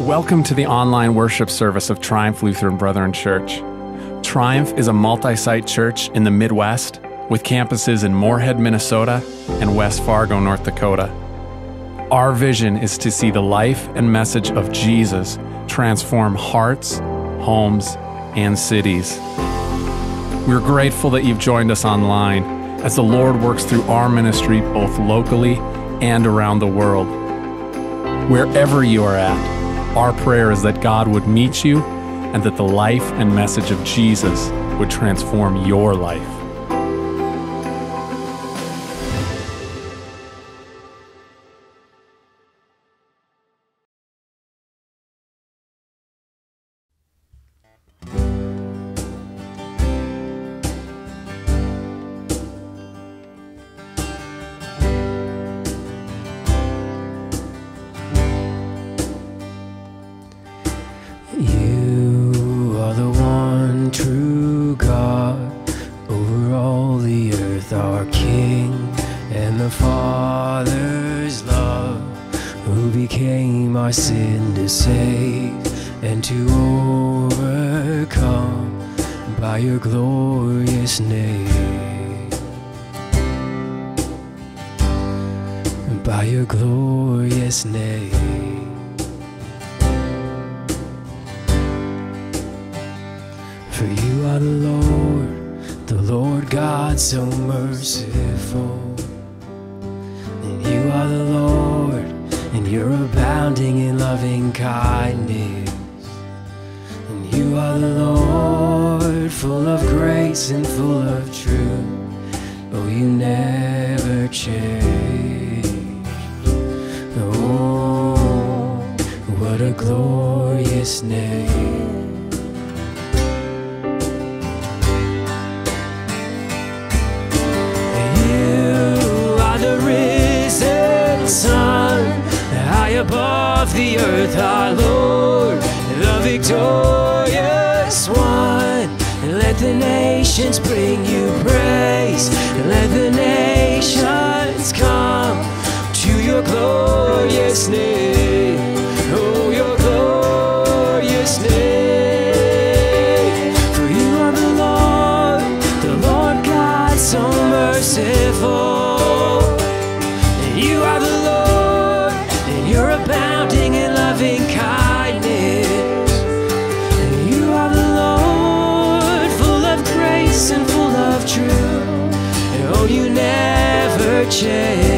Welcome to the online worship service of Triumph Lutheran Brethren Church. Triumph is a multi site church in the Midwest with campuses in Moorhead, Minnesota and West Fargo, North Dakota. Our vision is to see the life and message of Jesus transform hearts, homes, and cities. We're grateful that you've joined us online as the Lord works through our ministry both locally and around the world. Wherever you are at, our prayer is that God would meet you and that the life and message of Jesus would transform your life. By your glorious name. By your glorious name. For you are the Lord, the Lord God so merciful. And you are the Lord, and you're abounding in loving kindness. And you are the Lord, full of grace and full of truth. Oh, you never change. Oh, what a glorious name. You are the risen Son, high above the earth, our Lord, the victorious nations bring you praise. Let the nations come to your glorious name. Change.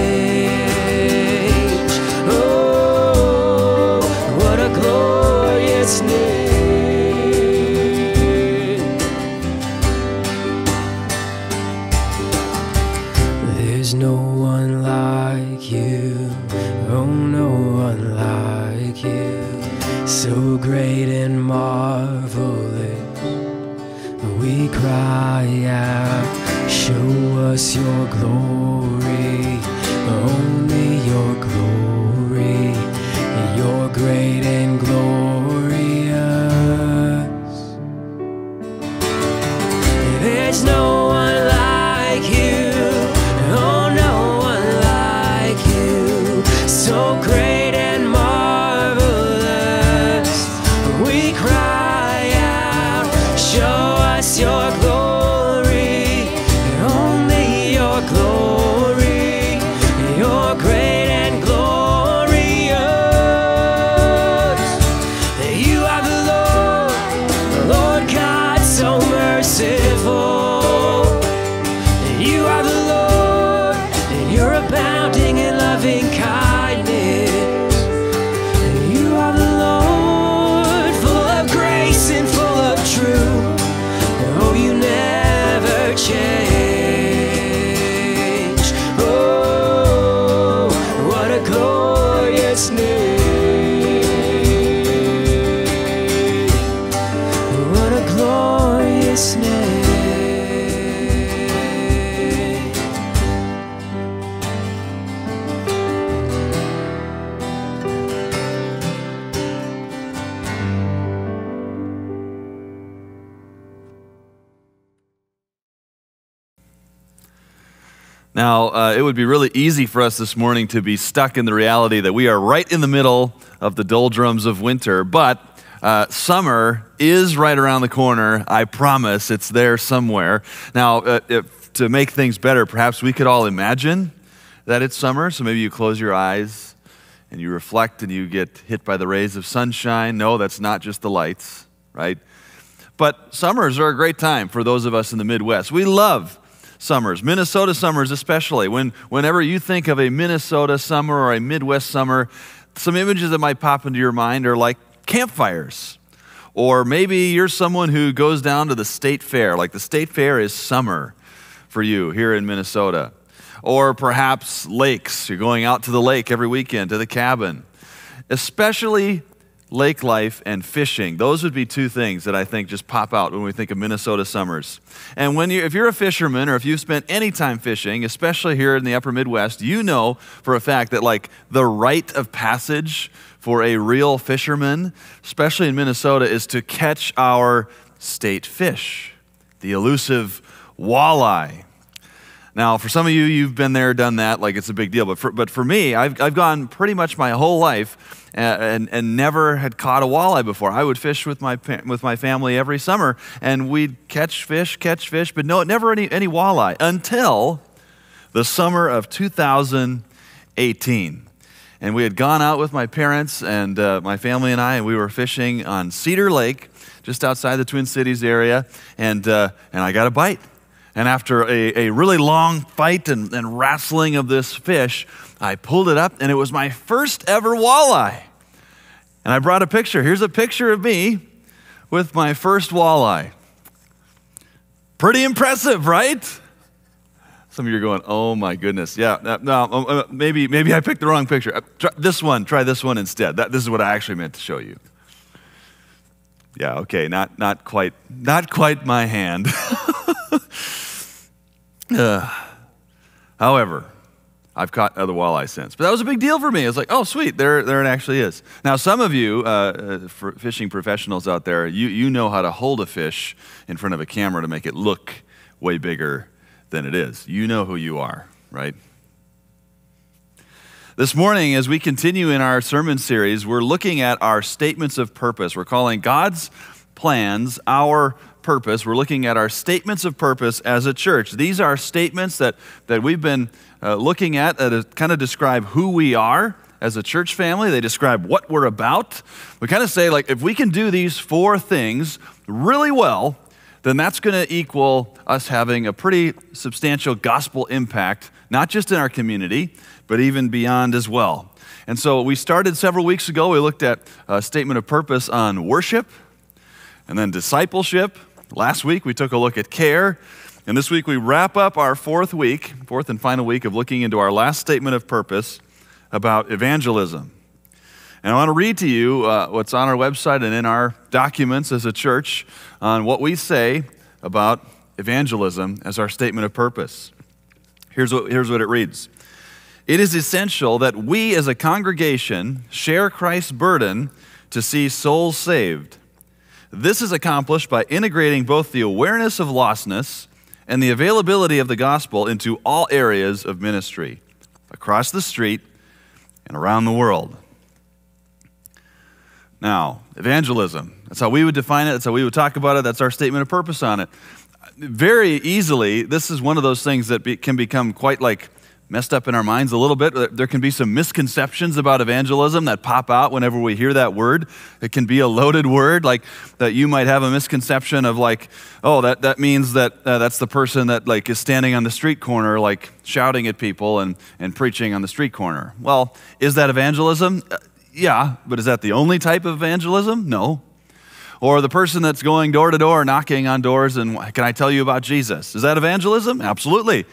Would be really easy for us this morning to be stuck in the reality that we are right in the middle of the doldrums of winter, but uh, summer is right around the corner. I promise it's there somewhere. Now, uh, if, to make things better, perhaps we could all imagine that it's summer. So maybe you close your eyes and you reflect and you get hit by the rays of sunshine. No, that's not just the lights, right? But summers are a great time for those of us in the Midwest. We love summers, Minnesota summers especially. When, whenever you think of a Minnesota summer or a Midwest summer, some images that might pop into your mind are like campfires. Or maybe you're someone who goes down to the state fair, like the state fair is summer for you here in Minnesota. Or perhaps lakes. You're going out to the lake every weekend, to the cabin. Especially lake life and fishing. Those would be two things that I think just pop out when we think of Minnesota summers. And when you if you're a fisherman or if you've spent any time fishing, especially here in the upper Midwest, you know for a fact that like the rite of passage for a real fisherman, especially in Minnesota, is to catch our state fish, the elusive walleye. Now, for some of you, you've been there, done that, like it's a big deal. But for, but for me, I've, I've gone pretty much my whole life and, and, and never had caught a walleye before. I would fish with my, with my family every summer, and we'd catch fish, catch fish, but no, never any, any walleye until the summer of 2018. And we had gone out with my parents and uh, my family and I, and we were fishing on Cedar Lake, just outside the Twin Cities area, and, uh, and I got a bite. And after a, a really long fight and, and wrestling of this fish, I pulled it up, and it was my first ever walleye. And I brought a picture. Here's a picture of me with my first walleye. Pretty impressive, right? Some of you are going, "Oh my goodness, yeah." No, um, uh, maybe maybe I picked the wrong picture. Uh, this one. Try this one instead. That, this is what I actually meant to show you. Yeah, okay, not not quite not quite my hand. Uh, however, I've caught other walleye since. But that was a big deal for me. It's like, oh, sweet, there, there it actually is. Now, some of you uh, uh fishing professionals out there, you, you know how to hold a fish in front of a camera to make it look way bigger than it is. You know who you are, right? This morning, as we continue in our sermon series, we're looking at our statements of purpose. We're calling God's plans our purpose. We're looking at our statements of purpose as a church. These are statements that, that we've been uh, looking at that kind of describe who we are as a church family. They describe what we're about. We kind of say, like, if we can do these four things really well, then that's going to equal us having a pretty substantial gospel impact, not just in our community, but even beyond as well. And so we started several weeks ago. We looked at a statement of purpose on worship and then discipleship Last week we took a look at care, and this week we wrap up our fourth week, fourth and final week of looking into our last statement of purpose about evangelism. And I want to read to you uh, what's on our website and in our documents as a church on what we say about evangelism as our statement of purpose. Here's what, here's what it reads It is essential that we as a congregation share Christ's burden to see souls saved this is accomplished by integrating both the awareness of lostness and the availability of the gospel into all areas of ministry, across the street and around the world. Now, evangelism. That's how we would define it. That's how we would talk about it. That's our statement of purpose on it. Very easily, this is one of those things that be, can become quite like messed up in our minds a little bit. There can be some misconceptions about evangelism that pop out whenever we hear that word. It can be a loaded word, like that you might have a misconception of like, oh, that, that means that uh, that's the person that like is standing on the street corner, like shouting at people and, and preaching on the street corner. Well, is that evangelism? Uh, yeah, but is that the only type of evangelism? No. Or the person that's going door to door, knocking on doors, and can I tell you about Jesus? Is that evangelism? Absolutely.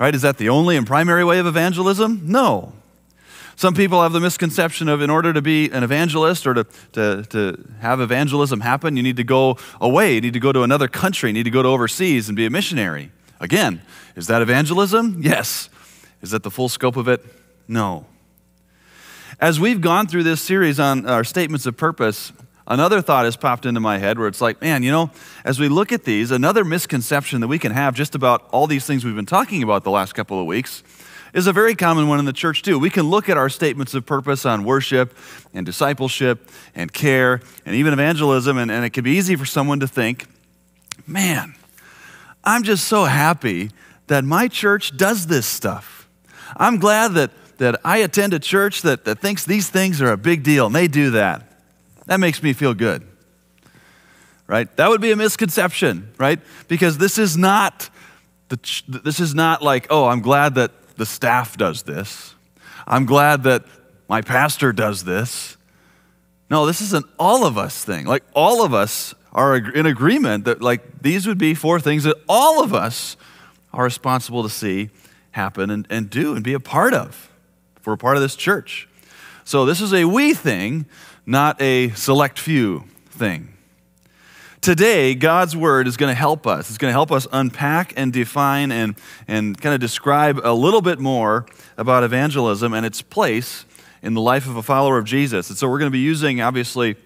Right? Is that the only and primary way of evangelism? No. Some people have the misconception of in order to be an evangelist or to, to, to have evangelism happen, you need to go away, you need to go to another country, you need to go to overseas and be a missionary. Again, is that evangelism? Yes. Is that the full scope of it? No. As we've gone through this series on our statements of purpose, another thought has popped into my head where it's like, man, you know, as we look at these, another misconception that we can have just about all these things we've been talking about the last couple of weeks is a very common one in the church, too. We can look at our statements of purpose on worship and discipleship and care and even evangelism, and, and it can be easy for someone to think, man, I'm just so happy that my church does this stuff. I'm glad that, that I attend a church that, that thinks these things are a big deal, and they do that. That makes me feel good. Right? That would be a misconception, right? Because this is not the, this is not like, oh, I'm glad that the staff does this. I'm glad that my pastor does this. No, this is an all of us thing. Like all of us are in agreement that like these would be four things that all of us are responsible to see happen and, and do and be a part of if we're a part of this church. So this is a we thing, not a select few thing. Today, God's word is going to help us. It's going to help us unpack and define and, and kind of describe a little bit more about evangelism and its place in the life of a follower of Jesus. And so we're going to be using, obviously,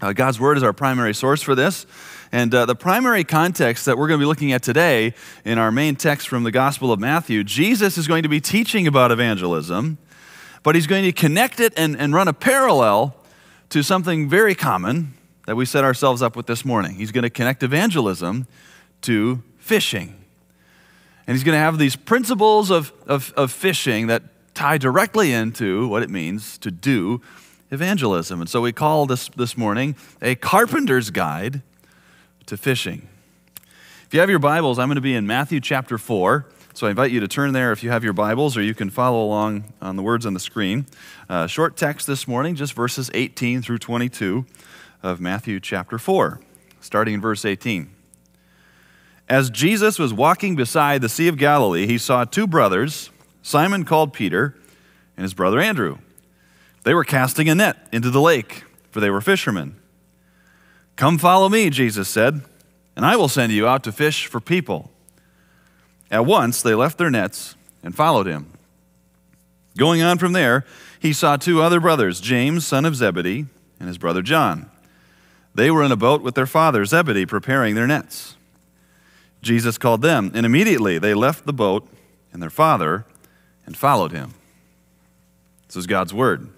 uh, God's word is our primary source for this. And uh, the primary context that we're going to be looking at today in our main text from the Gospel of Matthew, Jesus is going to be teaching about evangelism, but he's going to connect it and, and run a parallel to something very common that we set ourselves up with this morning. He's going to connect evangelism to fishing. And he's going to have these principles of, of, of fishing that tie directly into what it means to do evangelism. And so we call this this morning a carpenter's guide to fishing. If you have your Bibles, I'm going to be in Matthew chapter 4. So I invite you to turn there if you have your Bibles, or you can follow along on the words on the screen. Uh, short text this morning, just verses 18 through 22 of Matthew chapter 4, starting in verse 18. As Jesus was walking beside the Sea of Galilee, he saw two brothers, Simon called Peter, and his brother Andrew. They were casting a net into the lake, for they were fishermen. Come follow me, Jesus said, and I will send you out to fish for people. At once they left their nets and followed him. Going on from there, he saw two other brothers, James, son of Zebedee, and his brother John. They were in a boat with their father, Zebedee, preparing their nets. Jesus called them, and immediately they left the boat and their father and followed him. This is God's word.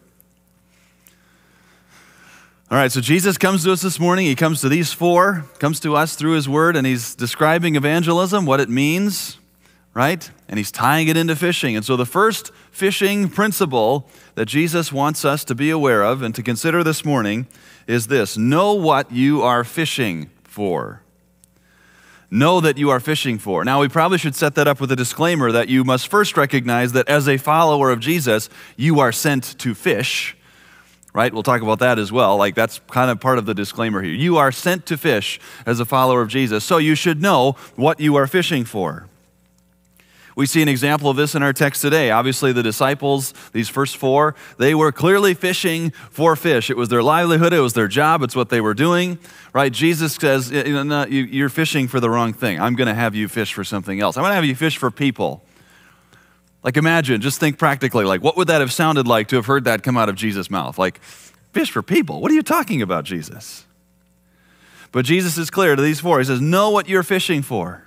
All right, so Jesus comes to us this morning. He comes to these four, comes to us through his word, and he's describing evangelism, what it means, right? And he's tying it into fishing. And so the first fishing principle that Jesus wants us to be aware of and to consider this morning is this know what you are fishing for. Know that you are fishing for. Now, we probably should set that up with a disclaimer that you must first recognize that as a follower of Jesus, you are sent to fish right? We'll talk about that as well. Like, that's kind of part of the disclaimer here. You are sent to fish as a follower of Jesus, so you should know what you are fishing for. We see an example of this in our text today. Obviously, the disciples, these first four, they were clearly fishing for fish. It was their livelihood, it was their job, it's what they were doing, right? Jesus says, You're fishing for the wrong thing. I'm going to have you fish for something else. I'm going to have you fish for people. Like, imagine, just think practically, like, what would that have sounded like to have heard that come out of Jesus' mouth? Like, fish for people? What are you talking about, Jesus? But Jesus is clear to these four. He says, Know what you're fishing for.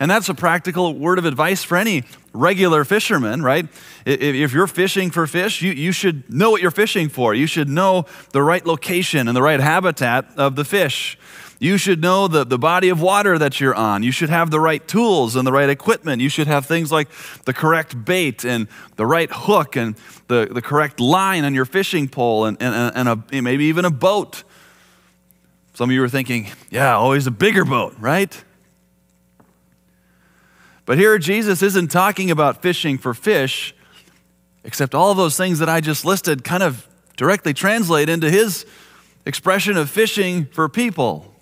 And that's a practical word of advice for any regular fisherman, right? If you're fishing for fish, you, you should know what you're fishing for. You should know the right location and the right habitat of the fish. You should know the, the body of water that you're on. You should have the right tools and the right equipment. You should have things like the correct bait and the right hook and the, the correct line on your fishing pole and, and, and a, maybe even a boat. Some of you are thinking, yeah, always a bigger boat, right? But here Jesus isn't talking about fishing for fish, except all those things that I just listed kind of directly translate into his expression of fishing for people.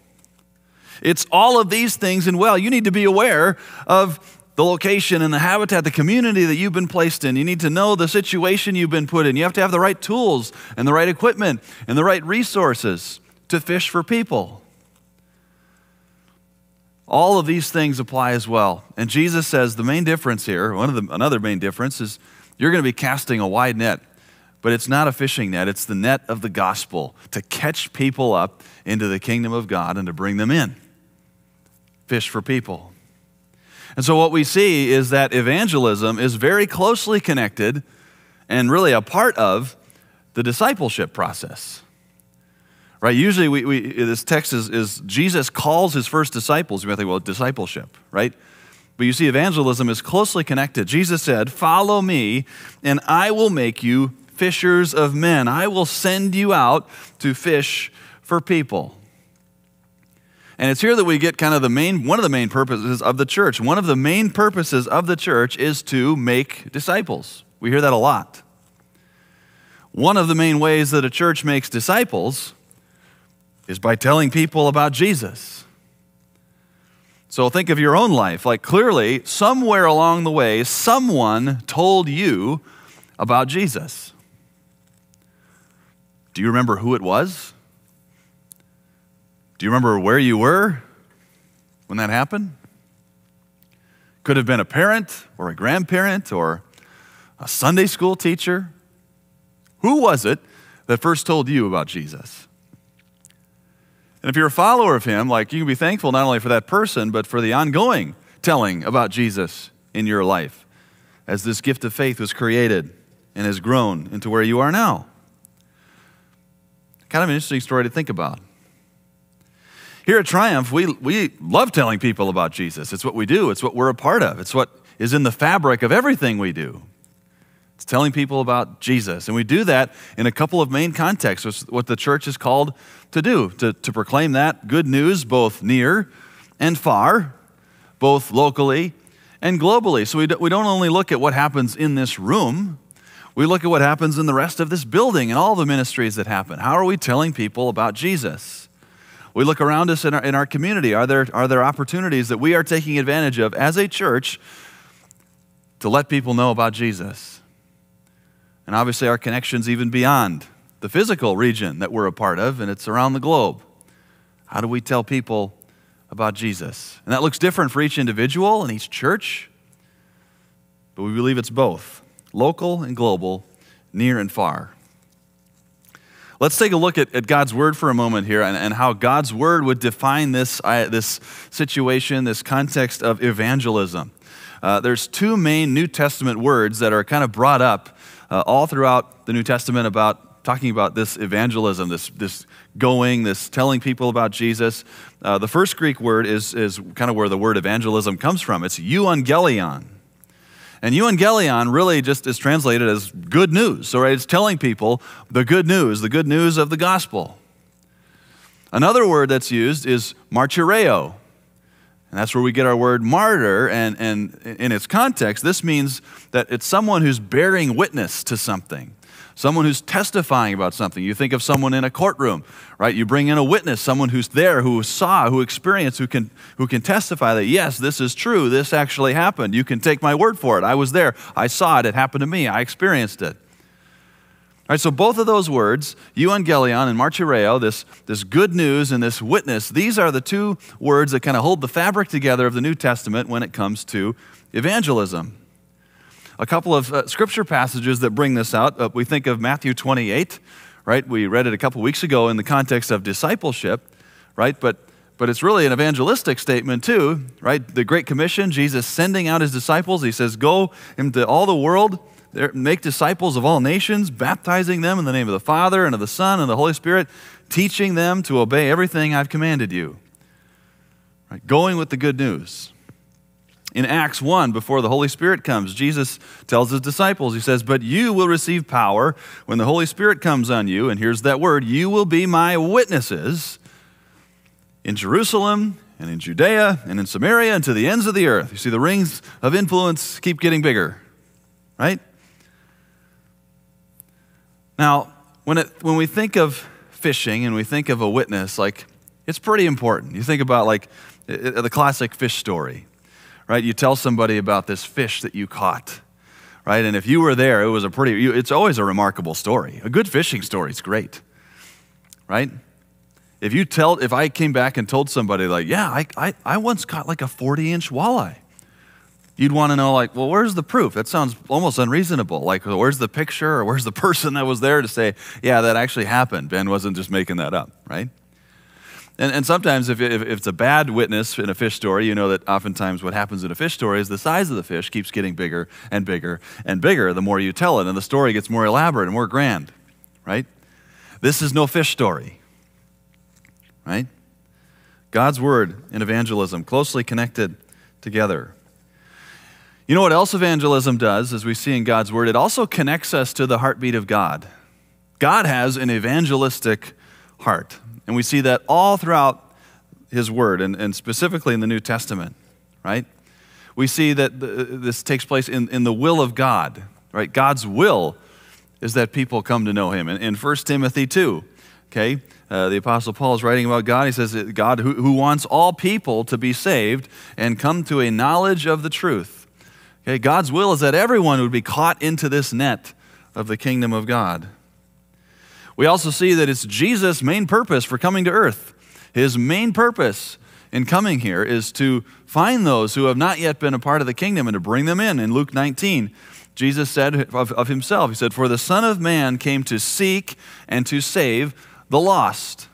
It's all of these things, and well, you need to be aware of the location and the habitat, the community that you've been placed in. You need to know the situation you've been put in. You have to have the right tools and the right equipment and the right resources to fish for people. All of these things apply as well. And Jesus says the main difference here, one of the, another main difference is you're going to be casting a wide net but it's not a fishing net, it's the net of the gospel to catch people up into the kingdom of God and to bring them in. Fish for people. And so, what we see is that evangelism is very closely connected and really a part of the discipleship process. Right? Usually, we, we this text is, is Jesus calls his first disciples. You might think, well, discipleship, right? But you see, evangelism is closely connected. Jesus said, Follow me, and I will make you fishers of men. I will send you out to fish for people. And it's here that we get kind of the main, one of the main purposes of the church. One of the main purposes of the church is to make disciples. We hear that a lot. One of the main ways that a church makes disciples is by telling people about Jesus. So think of your own life. Like clearly, somewhere along the way, someone told you about Jesus. Do you remember who it was? Do you remember where you were when that happened? Could have been a parent or a grandparent or a Sunday school teacher. Who was it that first told you about Jesus? And if you're a follower of him, like you can be thankful not only for that person, but for the ongoing telling about Jesus in your life as this gift of faith was created and has grown into where you are now. Kind of an interesting story to think about. Here at Triumph, we, we love telling people about Jesus. It's what we do, it's what we're a part of, it's what is in the fabric of everything we do. It's telling people about Jesus. And we do that in a couple of main contexts, what the church is called to do to, to proclaim that good news both near and far, both locally and globally. So we, do, we don't only look at what happens in this room, we look at what happens in the rest of this building and all the ministries that happen. How are we telling people about Jesus? We look around us in our, in our community. Are there, are there opportunities that we are taking advantage of as a church to let people know about Jesus? And obviously, our connections even beyond the physical region that we're a part of, and it's around the globe. How do we tell people about Jesus? And that looks different for each individual and each church, but we believe it's both local and global, near and far. Let's take a look at, at God's word for a moment here and, and how God's word would define this, uh, this situation, this context of evangelism. Uh, there's two main New Testament words that are kind of brought up uh, all throughout the New Testament about talking about this evangelism, this, this going, this telling people about Jesus. Uh, the first Greek word is, is kind of where the word evangelism comes from. It's euangelion. And euangelion really just is translated as good news. So, right, it's telling people the good news, the good news of the gospel. Another word that's used is martyreo. And that's where we get our word martyr. And, and in its context, this means that it's someone who's bearing witness to something someone who's testifying about something. You think of someone in a courtroom, right? You bring in a witness, someone who's there, who saw, who experienced, who can, who can testify that, yes, this is true, this actually happened. You can take my word for it. I was there, I saw it, it happened to me, I experienced it. All right, so both of those words, euangelion and martyreo, this, this good news and this witness, these are the two words that kind of hold the fabric together of the New Testament when it comes to evangelism a couple of uh, scripture passages that bring this out. Uh, we think of Matthew 28, right? We read it a couple weeks ago in the context of discipleship, right? But but it's really an evangelistic statement too, right? The Great Commission, Jesus sending out his disciples. He says, "Go into all the world, make disciples of all nations, baptizing them in the name of the Father and of the Son and the Holy Spirit, teaching them to obey everything I've commanded you." Right? Going with the good news. In Acts 1, before the Holy Spirit comes, Jesus tells his disciples, He says, But you will receive power when the Holy Spirit comes on you. And here's that word you will be my witnesses in Jerusalem and in Judea and in Samaria and to the ends of the earth. You see, the rings of influence keep getting bigger, right? Now, when, it, when we think of fishing and we think of a witness, like, it's pretty important. You think about, like, the classic fish story right? You tell somebody about this fish that you caught, right? And if you were there, it was a pretty, it's always a remarkable story. A good fishing story is great, right? If you tell, if I came back and told somebody, like, yeah, I, I, I once caught like a 40 inch walleye, You'd want to know, like, well, where's the proof? That sounds almost unreasonable. Like, where's the picture or where's the person that was there to say, yeah, that actually happened? Ben wasn't just making that up, right? And, and sometimes, if, if, if it's a bad witness in a fish story, you know that oftentimes what happens in a fish story is the size of the fish keeps getting bigger and bigger and bigger the more you tell it, and the story gets more elaborate and more grand, right? This is no fish story, right? God's word and evangelism closely connected together. You know what else evangelism does, as we see in God's Word? It also connects us to the heartbeat of God. God has an evangelistic heart, and we see that all throughout His Word, and, and specifically in the New Testament, right? We see that the, this takes place in, in the will of God, right? God's will is that people come to know Him. In, in 1 Timothy 2, okay, uh, the Apostle Paul is writing about God. He says, God who, who wants all people to be saved and come to a knowledge of the truth. Okay, God's will is that everyone would be caught into this net of the kingdom of God. We also see that it's Jesus' main purpose for coming to earth. His main purpose in coming here is to find those who have not yet been a part of the kingdom and to bring them in. In Luke 19, Jesus said of, of himself, He said, For the Son of Man came to seek and to save the lost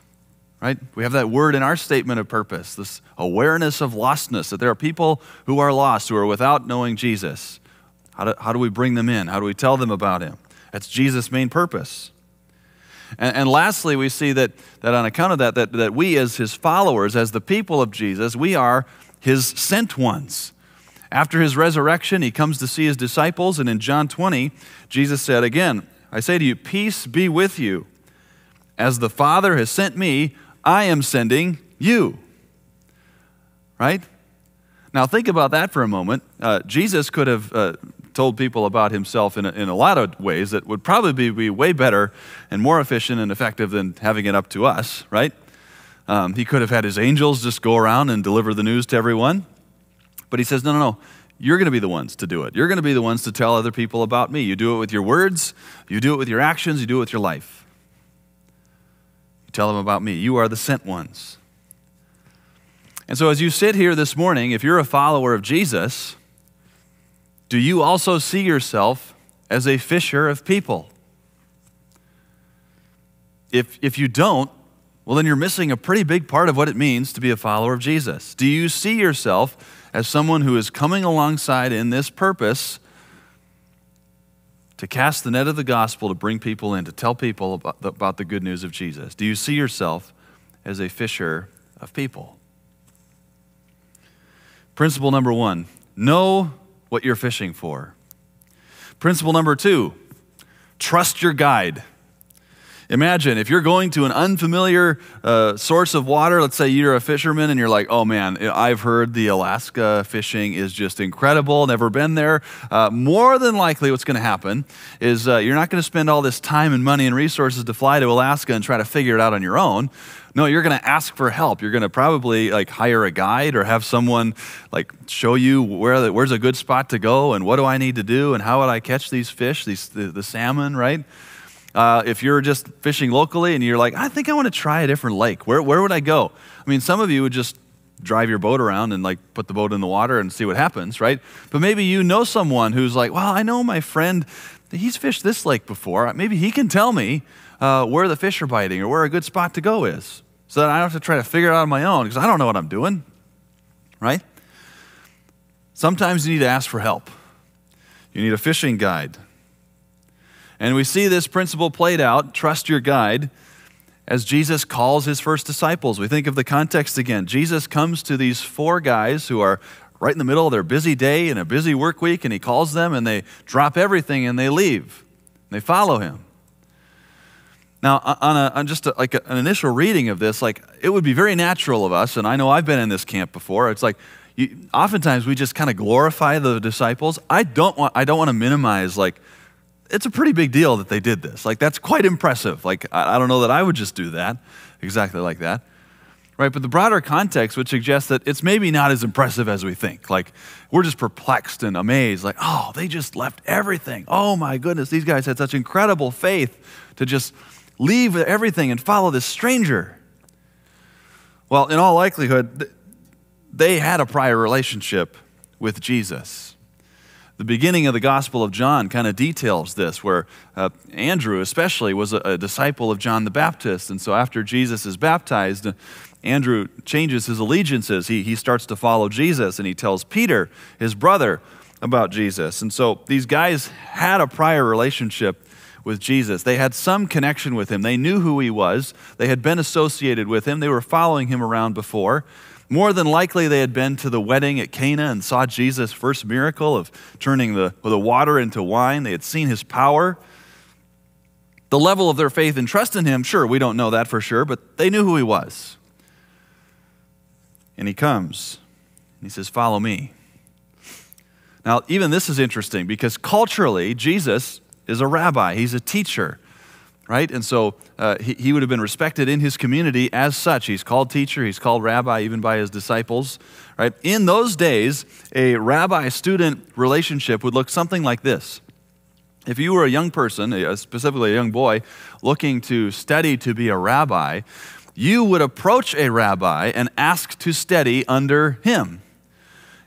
right? We have that word in our statement of purpose, this awareness of lostness, that there are people who are lost, who are without knowing Jesus. How do, how do we bring them in? How do we tell them about him? That's Jesus' main purpose. And, and lastly, we see that, that on account of that, that, that we as his followers, as the people of Jesus, we are his sent ones. After his resurrection, he comes to see his disciples, and in John 20, Jesus said, Again, I say to you, peace be with you. As the Father has sent me, I am sending you. Right? Now, think about that for a moment. Uh, Jesus could have uh, told people about himself in a, in a lot of ways that would probably be, be, way better and more efficient and effective than having it up to us, right? Um, he could have had his angels just go around and deliver the news to everyone. But he says, no, no, no. You're going to be the ones to do it. You're going to be the ones to tell other people about me. You do it with your words, you do it with your actions, you do it with your life. Tell them about me. You are the sent ones. And so, as you sit here this morning, if you're a follower of Jesus, do you also see yourself as a fisher of people? If, if you don't, well, then you're missing a pretty big part of what it means to be a follower of Jesus. Do you see yourself as someone who is coming alongside in this purpose to cast the net of the gospel to bring people in, to tell people about the, about the good news of Jesus? Do you see yourself as a fisher of people? Principle number one know what you're fishing for. Principle number two trust your guide. Imagine if you're going to an unfamiliar uh, source of water, let's say you're a fisherman and you're like, oh man, I've heard the Alaska fishing is just incredible, never been there. Uh, more than likely, what's going to happen is uh, you're not going to spend all this time and money and resources to fly to Alaska and try to figure it out on your own. No, you're going to ask for help. You're going to probably like hire a guide or have someone like show you where the, where's a good spot to go and what do I need to do and how would I catch these fish, these the, the salmon, right? Uh, if you're just fishing locally and you're like, I think I want to try a different lake, where, where would I go? I mean, some of you would just drive your boat around and like put the boat in the water and see what happens, right? But maybe you know someone who's like, well, I know my friend, he's fished this lake before. Maybe he can tell me uh, where the fish are biting or where a good spot to go is so that I don't have to try to figure it out on my own because I don't know what I'm doing, right? Sometimes you need to ask for help. You need a fishing guide. And we see this principle played out trust your guide as Jesus calls his first disciples. We think of the context again. Jesus comes to these four guys who are right in the middle of their busy day and a busy work week, and he calls them and they drop everything and they leave. They follow him. Now, on, a, on just a, like a, an initial reading of this, like it would be very natural of us, and I know I've been in this camp before. It's like you, oftentimes we just kind of glorify the disciples. I don't want I don't want to minimize like it's a pretty big deal that they did this. Like, that's quite impressive. Like, I, I don't know that I would just do that exactly like that. Right? But the broader context would suggest that it's maybe not as impressive as we think. Like, we're just perplexed and amazed. Like, oh, they just left everything. Oh, my goodness, these guys had such incredible faith to just leave everything and follow this stranger. Well, in all likelihood, they had a prior relationship with Jesus. The beginning of the Gospel of John kind of details this, where uh, Andrew, especially, was a, a, disciple of John the Baptist. And so after Jesus is baptized, Andrew changes his allegiances. He, he starts to follow Jesus, and he tells Peter, his brother, about Jesus. And so these guys had a prior relationship with Jesus. They had some connection with him. They knew who he was, they had been associated with him, they were following him around before. More than likely, they had been to the wedding at Cana and saw Jesus' first miracle of turning the, the water into wine. They had seen his power. The level of their faith and trust in him, sure, we don't know that for sure, but they knew who he was. And he comes and he says, Follow me. Now, even this is interesting because culturally, Jesus is a rabbi, he's a teacher right? And so uh, he, he would have been respected in his community as such. He's called teacher, he's called rabbi, even by his disciples, right? In those days, a rabbi student relationship would look something like this. If you were a young person, specifically a young boy, looking to study to be a rabbi, you would approach a rabbi and ask to study under him.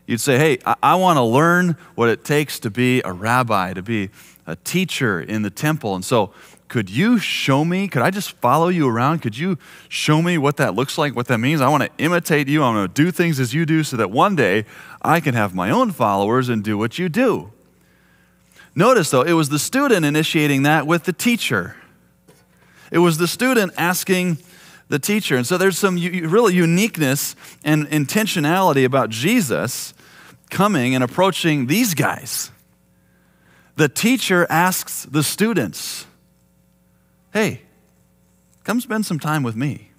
You'd say, Hey, I, I want to learn what it takes to be a rabbi, to be a teacher in the temple. And so could you show me? Could I just follow you around? Could you show me what that looks like, what that means? I want to imitate you. I want to do things as you do so that one day I can have my own followers and do what you do. Notice, though, it was the student initiating that with the teacher. It was the student asking the teacher. And so there's some really uniqueness and intentionality about Jesus coming and approaching these guys. The teacher asks the students, hey, come spend some time with me.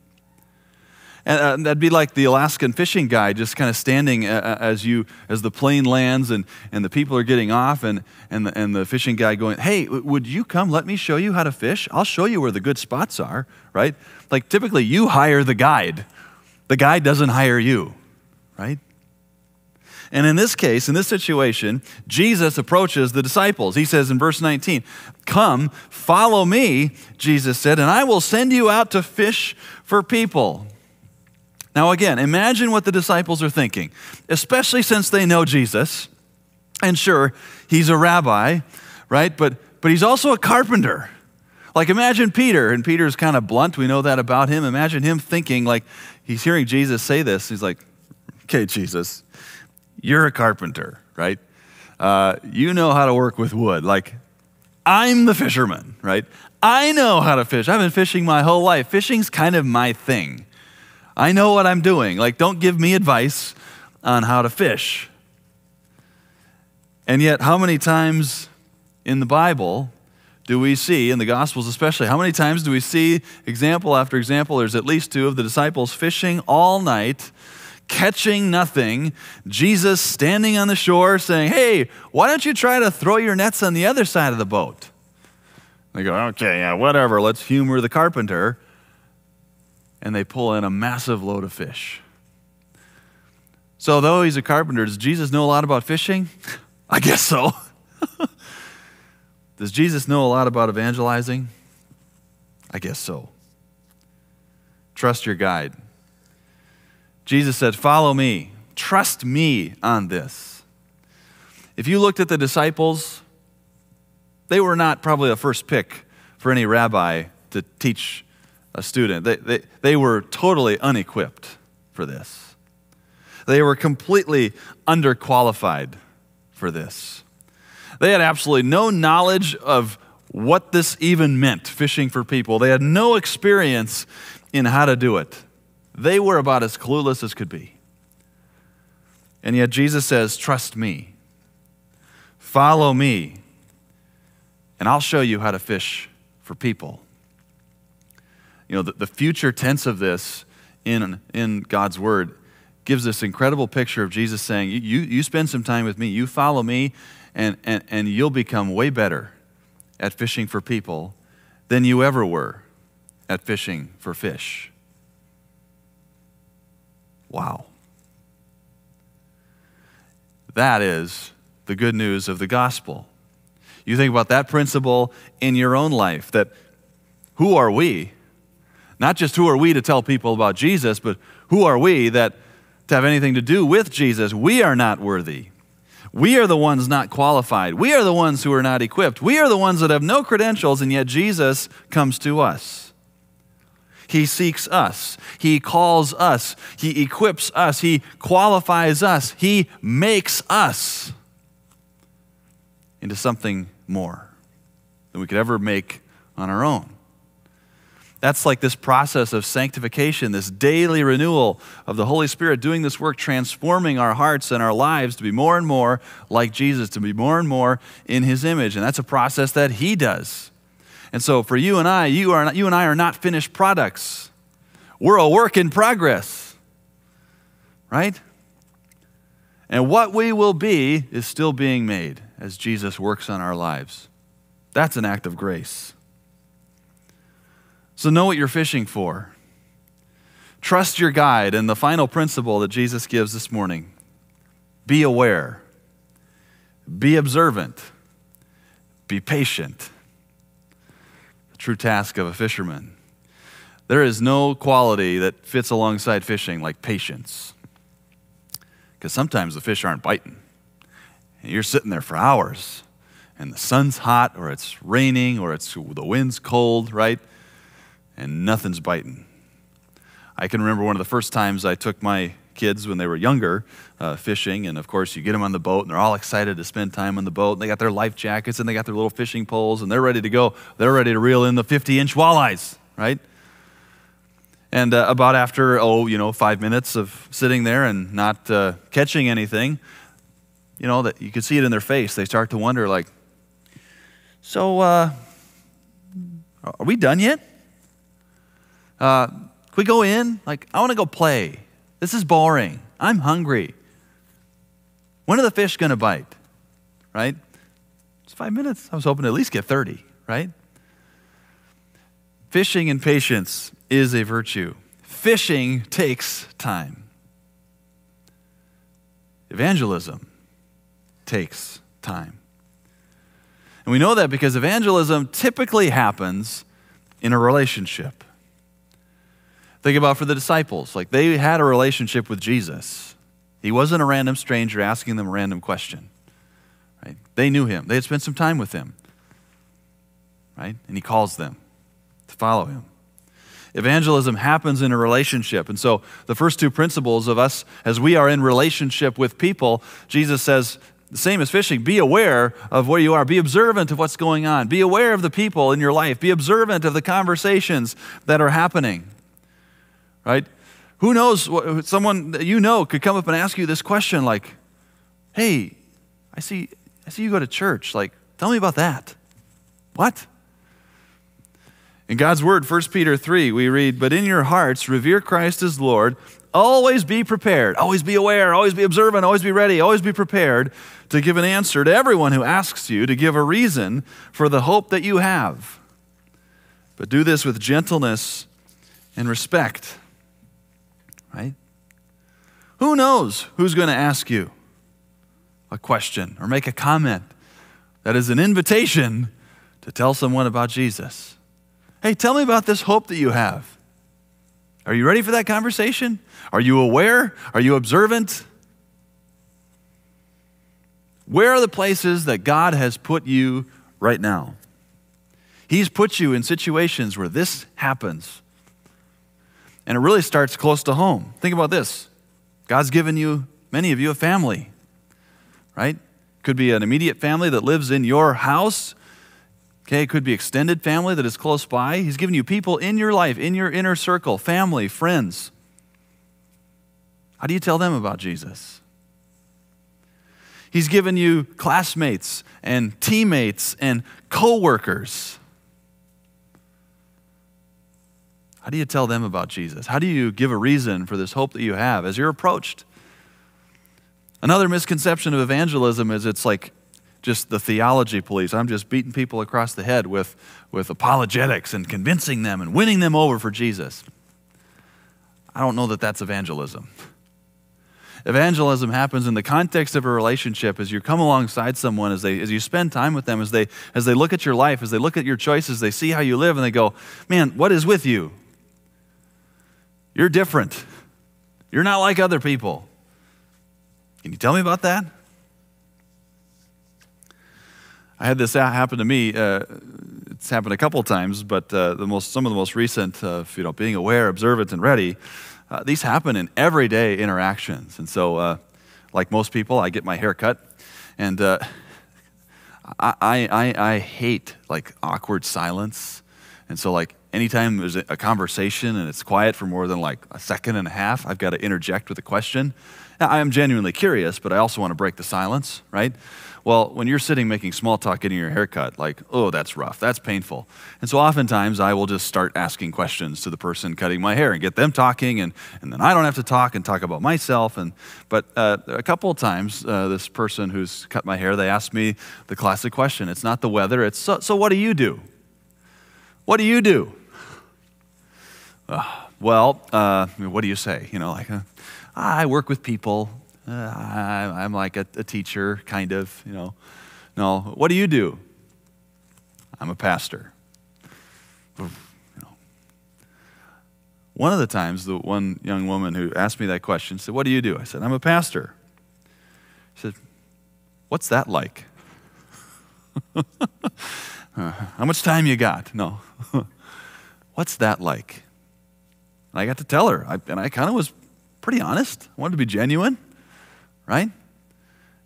And uh, that'd be like the Alaskan fishing guy just kind of standing uh, uh, as you as the plane lands and, and the people are getting off and, and, the, and the fishing guy going, hey, would you come let me show you how to fish? I'll show you where the good spots are, right? Like typically you hire the guide. The guide doesn't hire you, right? And in this case, in this situation, Jesus approaches the disciples. He says in verse 19, Come, follow me, Jesus said, and I will send you out to fish for people. Now, again, imagine what the disciples are thinking, especially since they know Jesus. And sure, he's a rabbi, right? But, but he's also a carpenter. Like, imagine Peter, and Peter's kind of blunt. We know that about him. Imagine him thinking, like, he's hearing Jesus say this. He's like, okay, Jesus, you're a carpenter, right? Uh, you know how to work with wood. Like, I'm the fisherman, right? I know how to fish. I've been fishing my whole life. Fishing's kind of my thing. I know what I'm doing. Like, don't give me advice on how to fish. And yet, how many times in the Bible do we see, in the Gospels especially, how many times do we see example after example? There's at least two of the disciples fishing all night catching nothing, Jesus standing on the shore saying, Hey, why don't you try to throw your nets on the other side of the boat? They go, Okay, yeah, whatever, let's humor the carpenter. And they pull in a massive load of fish. So, though he's a carpenter, does Jesus know a lot about fishing? I guess so. does Jesus know a lot about evangelizing? I guess so. Trust your guide. Jesus said, Follow me, trust me on this. If you looked at the disciples, they were not probably the first pick for any rabbi to teach a student. They, they, they were totally unequipped for this. They were completely underqualified for this. They had absolutely no knowledge of what this even meant, fishing for people. They had no experience in how to do it. They were about as clueless as could be. And yet Jesus says, Trust me, follow me, and I'll show you how to fish for people. You know, the, the future tense of this in, in God's Word gives this incredible picture of Jesus saying, you, you spend some time with me, you follow me, and, and, and you'll become way better at fishing for people than you ever were at fishing for fish. Wow. That is the good news of the gospel. You think about that principle in your own life that who are we? Not just who are we to tell people about Jesus, but who are we that to have anything to do with Jesus? We are not worthy. We are the ones not qualified. We are the ones who are not equipped. We are the ones that have no credentials, and yet Jesus comes to us. He seeks us. He calls us. He equips us. He qualifies us. He makes us into something more than we could ever make on our own. That's like this process of sanctification, this daily renewal of the Holy Spirit doing this work, transforming our hearts and our lives to be more and more like Jesus, to be more and more in His image. And that's a process that He does. And so for you and I, you, are not, you and I are not finished products. We're a work in progress, right? And what we will be is still being made as Jesus works on our lives. That's an act of grace. So know what you're fishing for. Trust your guide. And the final principle that Jesus gives this morning be aware, be observant, be patient. True task of a fisherman. There is no quality that fits alongside fishing like patience. Because sometimes the fish aren't biting. And you're sitting there for hours, and the sun's hot, or it's raining, or it's the wind's cold, right? and nothing's biting. I can remember one of the first times I took my kids when they were younger uh, fishing, and of course, you get them on the boat, and they're all excited to spend time on the boat. And they got their life jackets, and they got their little fishing poles, and they're ready to go. They're ready to reel in the 50 inch walleyes, right? And uh, about after, oh, you know, five minutes of sitting there and not uh, catching anything, you know, that you could see it in their face. They start to wonder, like, so, uh, are we done yet? Uh, can we go in? Like, I want to go play. This is boring. I'm hungry. When are the fish going to bite? Right? It's five minutes. I was hoping to at least get 30, right? Fishing and patience is a virtue. Fishing takes time. Evangelism takes time. And we know that because evangelism typically happens in a relationship. Think about for the disciples. Like they had a relationship with Jesus. He wasn't a random stranger asking them a random question. Right? They knew him. They had spent some time with him. Right? And he calls them to follow him. Evangelism happens in a relationship. And so the first two principles of us as we are in relationship with people, Jesus says, the same as fishing, be aware of where you are. Be observant of what's going on. Be aware of the people in your life. Be observant of the conversations that are happening right? Who knows, someone that you know could come up and ask you this question like, hey, I see, I see you go to church. Like, tell me about that. What? In God's word, 1 Peter 3, we read, But in your hearts, revere Christ as Lord. Always be prepared. Always be aware. Always be observant. Always be ready. Always be prepared to give an answer to everyone who asks you to give a reason for the hope that you have. But do this with gentleness and respect? Who knows who's going to ask you a question or make a comment that is an invitation to tell someone about Jesus? Hey, tell me about this hope that you have. Are you ready for that conversation? Are you aware? Are you observant? Where are the places that God has put you right now? He's put you in situations where this happens. And it really starts close to home. Think about this God's given you, many of you, a family, right? Could be an immediate family that lives in your house. Okay, it could be extended family that is close by. He's given you people in your life, in your inner circle, family, friends. How do you tell them about Jesus? He's given you classmates and teammates and coworkers. How do you tell them about Jesus? How do you give a reason for this hope that you have as you're approached? Another misconception of evangelism is it's like just the theology police. I'm just beating people across the head with, with apologetics and convincing them and winning them over for Jesus. I don't know that that's evangelism. Evangelism happens in the context of a relationship as you come alongside someone, as, they, as you spend time with them, as they, as they look at your life, as they look at your choices, they see how you live, and they go, Man, what is with you? You're different. You're not like other people. Can you tell me about that? I had this happen to me. Uh, it's happened a couple times, but uh, the most, some of the most recent, uh, you know, being aware, observant, and ready, uh, these happen in everyday interactions. And so, uh, like most people, I get my hair cut, and uh, I, I, I hate like awkward silence. And so, like, anytime there's a conversation and it's quiet for more than like a second and a half, I've got to interject with a question. Now, I am genuinely curious, but I also want to break the silence, right? Well, when you're sitting making small talk getting your haircut, like, oh, that's rough, that's painful. And so oftentimes I will just start asking questions to the person cutting my hair and get them talking, and, and then I don't have to talk and talk about myself. And, but uh, a couple of times, uh, this person who's cut my hair, they asked me the classic question. It's not the weather, it's, so, so what do you do? What do you do? Uh, well, uh, what do you say? You know, like, uh, I work with people. Uh, I, am like a, a, teacher, kind of, you know. No, what do you do? I'm a pastor. One of the times, the one young woman who asked me that question said, What do you do? I said, I'm a pastor. She said, What's that like? uh, how much time you got? No. What's that like? And I got to tell her, I, and I kind of was pretty honest. I wanted to be genuine, right?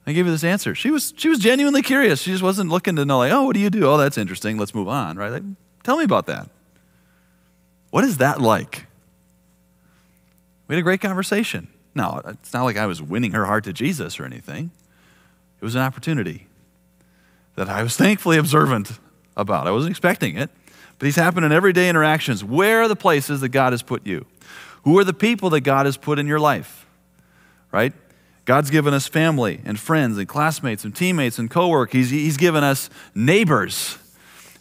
I gave her this answer. She was, she was genuinely curious. She just wasn't looking to know, like, oh, what do you do? Oh, that's interesting. Let's move on, right? Like, tell me about that. What is that like? We had a great conversation. No, it's not like I was winning her heart to Jesus or anything. It was an opportunity that I was thankfully observant about. I wasn't expecting it, but these happen in everyday interactions. Where are the places that God has put you? Who are the people that God has put in your life? Right? God's given us family and friends and classmates and teammates and coworkers. He's, he's given us neighbors.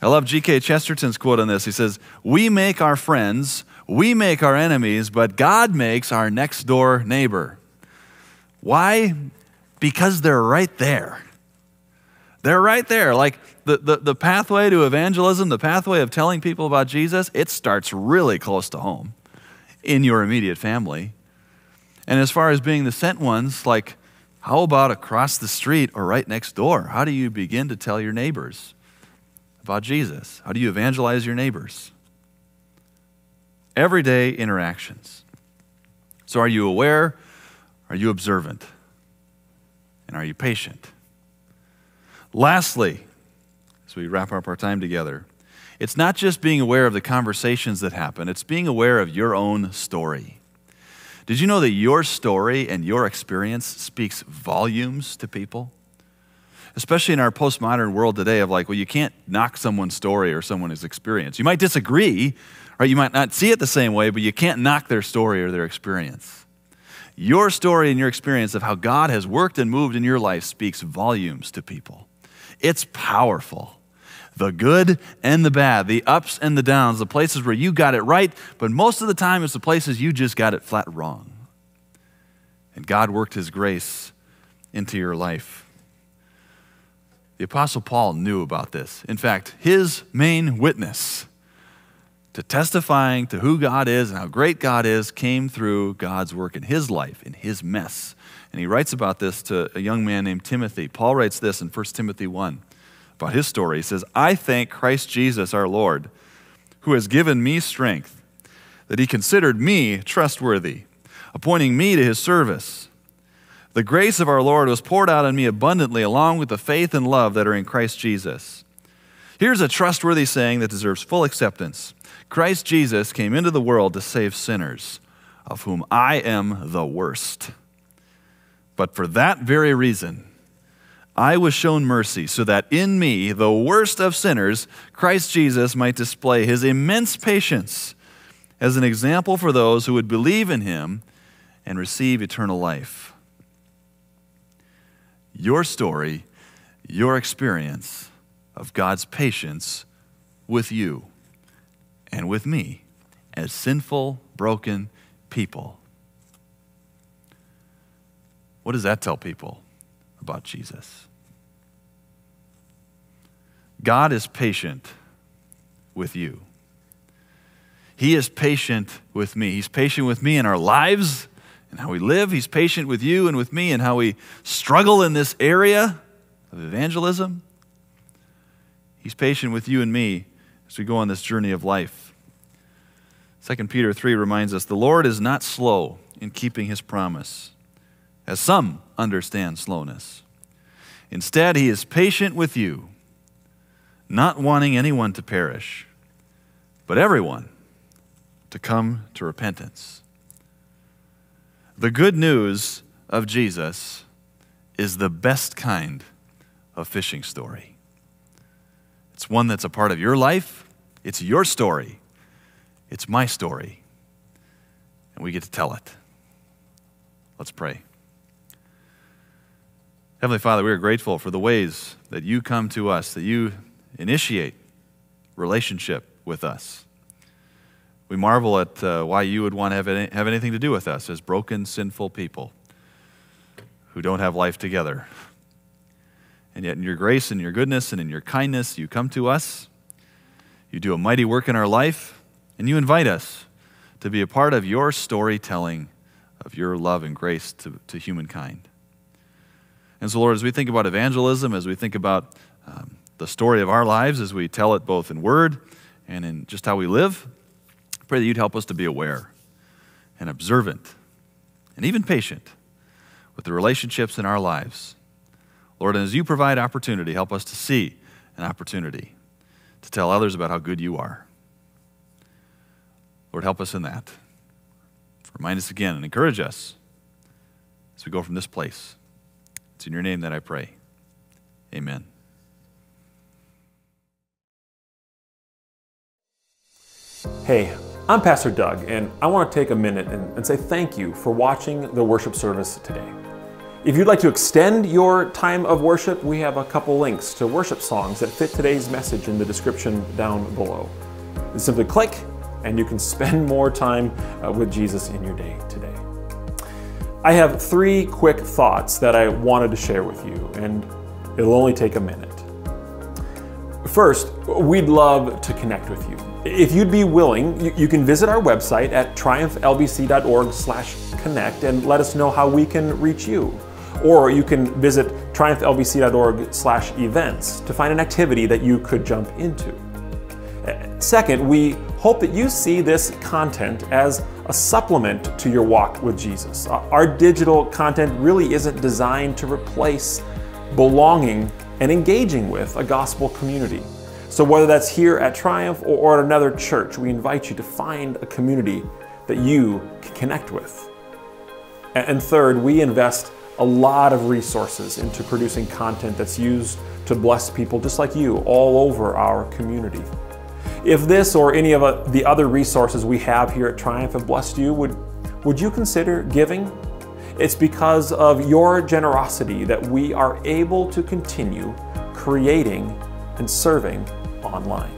I love G.K. Chesterton's quote on this. He says, We make our friends, we make our enemies, but God makes our next door neighbor. Why? Because they're right there. They're right there. Like the, the, the pathway to evangelism, the pathway of telling people about Jesus, it starts really close to home in your immediate family. And as far as being the sent ones, like, how about across the street or right next door? How do you begin to tell your neighbors about Jesus? How do you evangelize your neighbors? Everyday interactions. So, are you aware? Are you observant? And are you patient? Lastly, as we wrap up our time together, it's not just being aware of the conversations that happen, it's being aware of your own story. Did you know that your story and your experience speaks volumes to people? Especially in our postmodern world today, of like, well, you can't knock someone's story or someone's experience. You might disagree, right? You might not see it the same way, but you can't knock their story or their experience. Your story and your experience of how God has worked and moved in your life speaks volumes to people. It's powerful the good and the bad, the ups and the downs, the places where you got it right, but most of the time it's the places you just got it flat wrong. And God worked His grace into your life. The Apostle Paul knew about this. In fact, his main witness to testifying to who God is and how great God is came through God's work in his life, in his mess. And he writes about this to a young man named Timothy. Paul writes this in 1 Timothy 1 about his story. He says, I thank Christ Jesus our Lord, who has given me strength, that he considered me trustworthy, appointing me to his service. The grace of our Lord was poured out on me abundantly, along with the faith and love that are in Christ Jesus. Here's a trustworthy saying that deserves full acceptance Christ Jesus came into the world to save sinners, of whom I am the worst. But for that very reason, I was shown mercy so that in me, the worst of sinners, Christ Jesus might display his immense patience as an example for those who would believe in him and receive eternal life. Your story, your experience of God's patience with you and with me as sinful, broken people. What does that tell people? about Jesus. God is patient with you. He is patient with me. He's patient with me in our lives and how we live. He's patient with you and with me and how we struggle in this area of evangelism. He's patient with you and me as we go on this journey of life. 2 Peter 3 reminds us the Lord is not slow in keeping his promise, as some understand slowness. Instead, he is patient with you, not wanting anyone to perish, but everyone to come to repentance. The good news of Jesus is the best kind of fishing story. It's one that's a part of your life, it's your story, it's my story, and we get to tell it. Let's pray. Heavenly Father, we are grateful for the ways that you come to us, that you initiate relationship with us. We marvel at uh, why you would want to have, any, have anything to do with us as broken, sinful people who don't have life together. And yet, in your grace and your goodness and in your kindness, you come to us. You do a mighty work in our life, and you invite us to be a part of your storytelling of your love and grace to, to humankind. And so, Lord, as we think about evangelism, as we think about um, the story of our lives, as we tell it both in word and in just how we live, I pray that you'd help us to be aware and observant and even patient with the relationships in our lives Lord, and as you provide opportunity, help us to see an opportunity to tell others about how good you are. Lord, help us in that. Remind us again and encourage us as we go from this place. It's in your name that I pray. Amen. Hey, I'm Pastor Doug, and I want to take a minute and, and say thank you for watching the worship service today. If you'd like to extend your time of worship, we have a couple links to worship songs that fit today's message in the description down below. simply click, and you can spend more time uh, with Jesus in your day today. I have three quick thoughts that I wanted to share with you, and it'll only take a minute. First, we'd love to connect with you. If you'd be willing, you, can visit our website at triumphlbc.org/connect and let us know how we can reach you or you can visit triumphlbc.org slash events to find an activity that you could jump into. Second, we hope that you see this content as a supplement to your walk with Jesus. Our digital content really isn't designed to replace belonging and engaging with a gospel community. So, whether that's here at Triumph or at another church, we invite you to find a community that you can connect with. And third, we invest a lot of resources into producing content that's used to bless people just like you all over our community. If this or any of uh, the other resources we have here at Triumph have blessed you, would, would you consider giving? It's because of your generosity that we are able to continue creating and serving online.